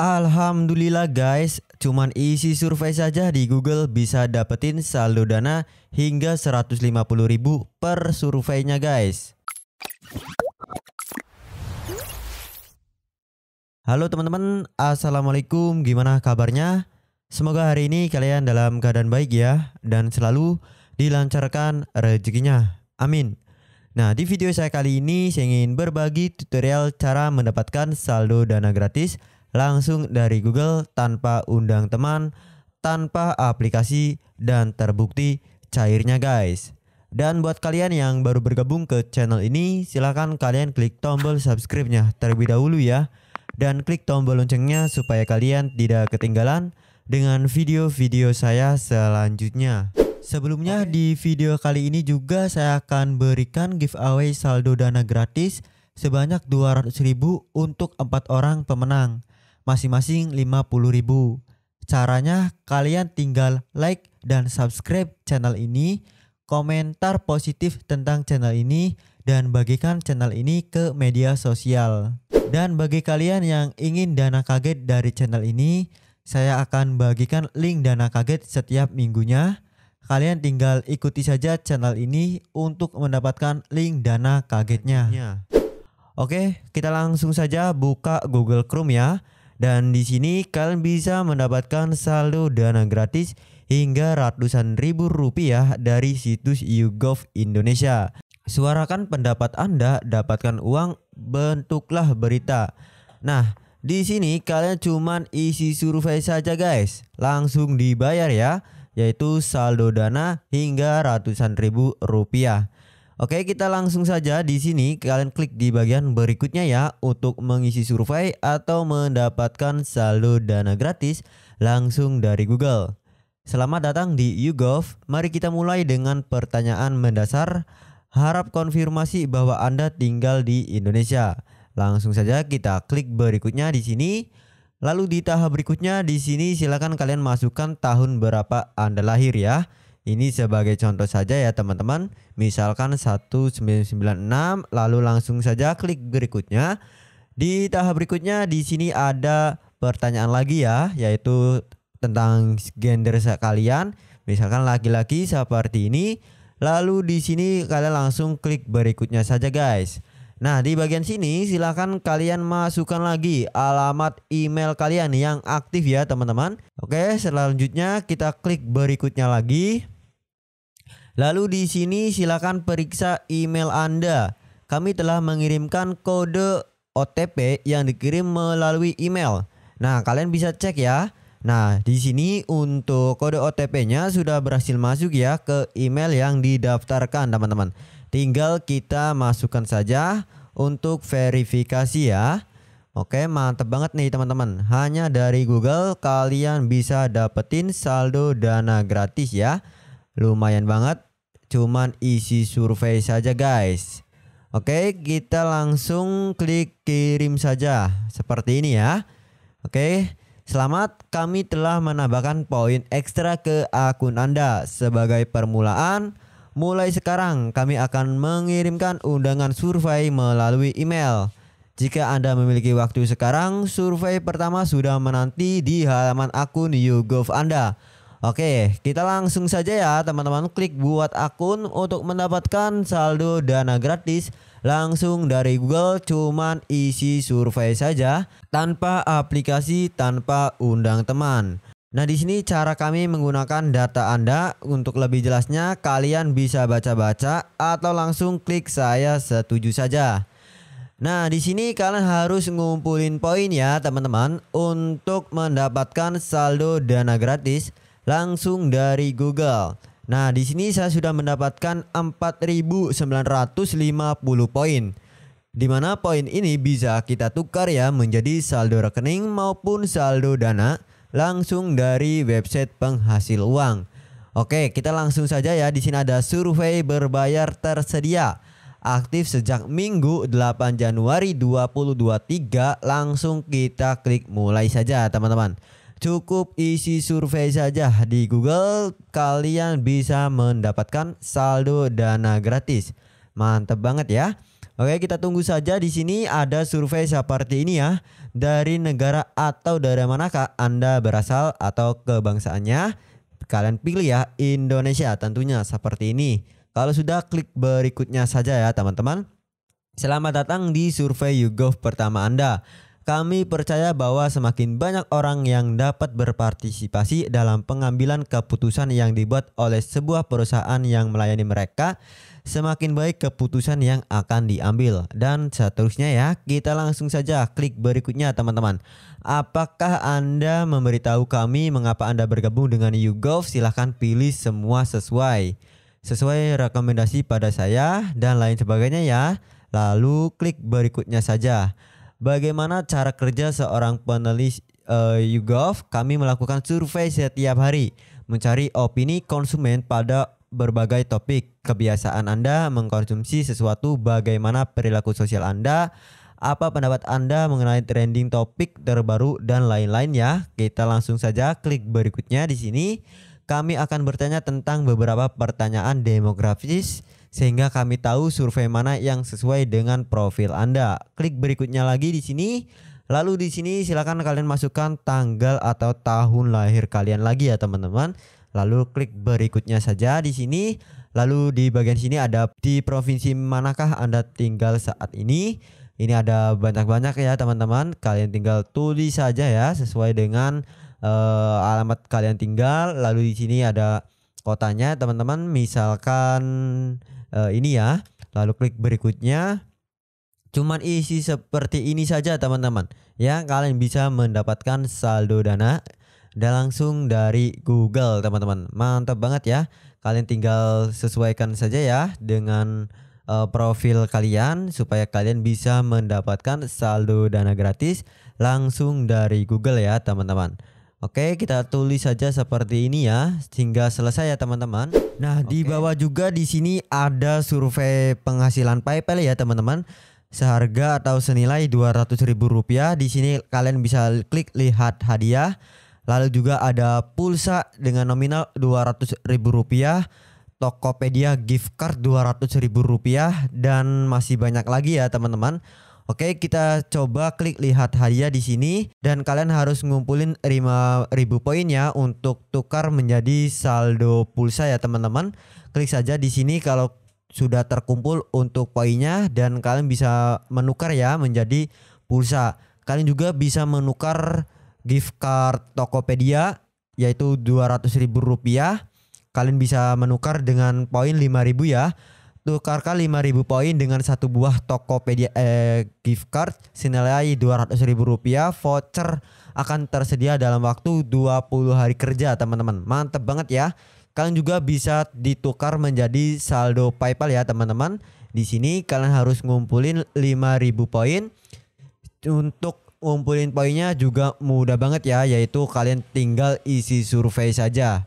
Alhamdulillah guys, cuman isi survei saja di Google bisa dapetin saldo dana hingga 150.000 per surveinya guys. Halo teman-teman, Assalamualaikum, gimana kabarnya? Semoga hari ini kalian dalam keadaan baik ya dan selalu dilancarkan rezekinya. Amin. Nah, di video saya kali ini saya ingin berbagi tutorial cara mendapatkan saldo dana gratis langsung dari Google tanpa undang teman, tanpa aplikasi dan terbukti cairnya guys. Dan buat kalian yang baru bergabung ke channel ini, silahkan kalian klik tombol subscribe-nya terlebih dahulu ya. Dan klik tombol loncengnya supaya kalian tidak ketinggalan dengan video-video saya selanjutnya. Sebelumnya di video kali ini juga saya akan berikan giveaway saldo dana gratis sebanyak 200.000 untuk empat orang pemenang masing-masing 50.000. Caranya kalian tinggal like dan subscribe channel ini, komentar positif tentang channel ini dan bagikan channel ini ke media sosial. Dan bagi kalian yang ingin dana kaget dari channel ini, saya akan bagikan link dana kaget setiap minggunya. Kalian tinggal ikuti saja channel ini untuk mendapatkan link dana kagetnya. Oke, kita langsung saja buka Google Chrome ya. Dan di sini kalian bisa mendapatkan saldo dana gratis hingga ratusan ribu rupiah dari situs YouGov Indonesia. Suarakan pendapat Anda, dapatkan uang, bentuklah berita. Nah, di sini kalian cuman isi survei saja guys, langsung dibayar ya, yaitu saldo dana hingga ratusan ribu rupiah. Oke, kita langsung saja di sini kalian klik di bagian berikutnya ya untuk mengisi survei atau mendapatkan saldo dana gratis langsung dari Google. Selamat datang di YouGov. Mari kita mulai dengan pertanyaan mendasar. Harap konfirmasi bahwa Anda tinggal di Indonesia. Langsung saja kita klik berikutnya di sini. Lalu di tahap berikutnya di sini silakan kalian masukkan tahun berapa Anda lahir ya. Ini sebagai contoh saja ya teman-teman. Misalkan 1996 lalu langsung saja klik berikutnya. Di tahap berikutnya di sini ada pertanyaan lagi ya yaitu tentang gender kalian. Misalkan laki-laki seperti ini. Lalu di sini kalian langsung klik berikutnya saja guys. Nah di bagian sini silahkan kalian masukkan lagi alamat email kalian yang aktif ya teman-teman. Oke selanjutnya kita klik berikutnya lagi. Lalu di sini silahkan periksa email Anda. Kami telah mengirimkan kode OTP yang dikirim melalui email. Nah kalian bisa cek ya. Nah di sini untuk kode OTP-nya sudah berhasil masuk ya ke email yang didaftarkan teman-teman Tinggal kita masukkan saja untuk verifikasi ya. Oke, mantep banget nih teman-teman. Hanya dari Google kalian bisa dapetin saldo dana gratis ya. Lumayan banget. Cuman isi survei saja guys. Oke, kita langsung klik kirim saja. Seperti ini ya. Oke, selamat kami telah menambahkan poin ekstra ke akun Anda sebagai permulaan Mulai sekarang kami akan mengirimkan undangan survei melalui email. Jika Anda memiliki waktu sekarang, survei pertama sudah menanti di halaman akun YouGov Anda. Oke, kita langsung saja ya teman-teman klik buat akun untuk mendapatkan saldo dana gratis langsung dari Google cuman isi survei saja tanpa aplikasi tanpa undang teman. Nah, di sini cara kami menggunakan data Anda. Untuk lebih jelasnya, kalian bisa baca-baca atau langsung klik saya setuju saja. Nah, di sini kalian harus ngumpulin poin ya, teman-teman, untuk mendapatkan saldo dana gratis langsung dari Google. Nah, di sini saya sudah mendapatkan 4.950 poin. Di mana poin ini bisa kita tukar ya menjadi saldo rekening maupun saldo dana langsung dari website penghasil uang. Oke, kita langsung saja ya. Di sini ada survei berbayar tersedia. Aktif sejak Minggu 8 Januari 2023. Langsung kita klik mulai saja, teman-teman. Cukup isi survei saja di Google, kalian bisa mendapatkan saldo dana gratis. Mantap banget ya. Oke, kita tunggu saja di sini ada survei seperti ini ya. Dari negara atau dari manakah Anda berasal atau kebangsaannya? Kalian pilih ya Indonesia tentunya seperti ini. Kalau sudah klik berikutnya saja ya teman-teman. Selamat datang di survei YouGov pertama Anda. Kami percaya bahwa semakin banyak orang yang dapat berpartisipasi dalam pengambilan keputusan yang dibuat oleh sebuah perusahaan yang melayani mereka, semakin baik keputusan yang akan diambil. Dan seterusnya ya, kita langsung saja klik berikutnya teman-teman. Apakah Anda memberitahu kami mengapa Anda bergabung dengan YouGov? Silahkan pilih semua sesuai. Sesuai rekomendasi pada saya dan lain sebagainya ya. Lalu klik berikutnya saja. Bagaimana cara kerja seorang penulis uh, YouGov? Kami melakukan survei setiap hari, mencari opini konsumen pada berbagai topik. Kebiasaan Anda mengkonsumsi sesuatu, bagaimana perilaku sosial Anda, apa pendapat Anda mengenai trending topik terbaru dan lain-lain ya. Kita langsung saja klik berikutnya di sini. Kami akan bertanya tentang beberapa pertanyaan demografis sehingga kami tahu survei mana yang sesuai dengan profil Anda. Klik berikutnya lagi di sini. Lalu di sini silakan kalian masukkan tanggal atau tahun lahir kalian lagi ya teman-teman. Lalu klik berikutnya saja di sini. Lalu di bagian sini ada di provinsi manakah Anda tinggal saat ini. Ini ada banyak-banyak ya teman-teman. Kalian tinggal tulis saja ya sesuai dengan uh, alamat kalian tinggal. Lalu di sini ada kotanya teman-teman. Misalkan uh, ini ya. Lalu klik berikutnya. Cuman isi seperti ini saja teman-teman. Ya kalian bisa mendapatkan saldo dana dan langsung dari Google teman-teman. Mantap banget ya. Kalian tinggal sesuaikan saja ya dengan uh, profil kalian supaya kalian bisa mendapatkan saldo dana gratis langsung dari Google ya teman-teman. Oke, kita tulis saja seperti ini ya, sehingga selesai ya teman-teman. Nah, Oke. di bawah juga di sini ada survei penghasilan PayPal ya teman-teman. Seharga atau senilai Rp200.000. Di sini kalian bisa klik lihat hadiah. Lalu juga ada pulsa dengan nominal Rp200.000. Tokopedia gift card Rp200.000 dan masih banyak lagi ya teman-teman. Oke, kita coba klik lihat hadiah di sini dan kalian harus ngumpulin 5000 poin ya untuk tukar menjadi saldo pulsa ya teman-teman. Klik saja di sini kalau sudah terkumpul untuk poinnya dan kalian bisa menukar ya menjadi pulsa. Kalian juga bisa menukar gift card Tokopedia yaitu Rp200.000. Kalian bisa menukar dengan poin 5000 ya. Tukarkan 5000 poin dengan satu buah Tokopedia eh, gift card. Senilai Rp200.000 voucher akan tersedia dalam waktu 20 hari kerja teman-teman. Mantep banget ya. Kalian juga bisa ditukar menjadi saldo PayPal ya teman-teman. Di sini kalian harus ngumpulin 5000 poin untuk ngumpulin poinnya juga mudah banget ya yaitu kalian tinggal isi survei saja